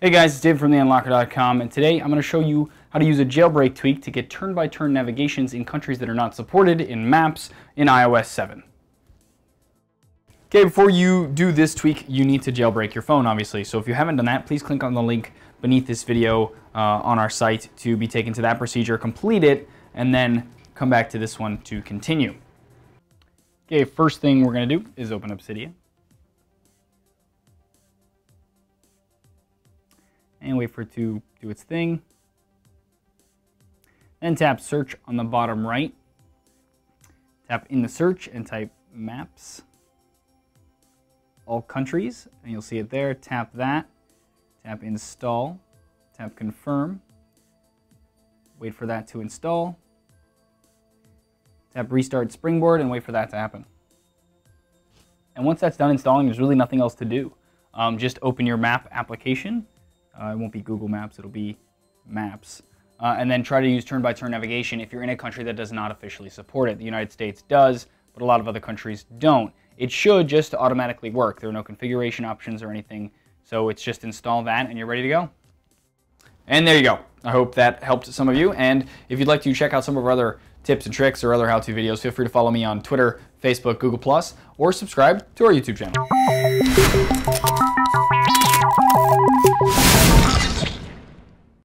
Hey guys, it's Dave from theunlockr.com and today I'm going to show you how to use a jailbreak tweak to get turn-by-turn -turn navigations in countries that are not supported in maps in iOS 7. Okay, before you do this tweak, you need to jailbreak your phone, obviously. So if you haven't done that, please click on the link beneath this video uh, on our site to be taken to that procedure, complete it, and then come back to this one to continue. Okay, first thing we're going to do is open Cydia. And wait for it to do its thing. Then tap search on the bottom right. Tap in the search and type maps, all countries, and you'll see it there. Tap that, tap install, tap confirm, wait for that to install. Tap restart springboard and wait for that to happen. And once that's done installing, there's really nothing else to do. Um, just open your map application uh, it won't be Google Maps, it'll be Maps. Uh, and then try to use turn-by-turn -turn navigation if you're in a country that does not officially support it. The United States does, but a lot of other countries don't. It should just automatically work. There are no configuration options or anything, so it's just install that and you're ready to go. And there you go. I hope that helped some of you. And if you'd like to check out some of our other tips and tricks or other how-to videos, feel free to follow me on Twitter, Facebook, Google+, or subscribe to our YouTube channel.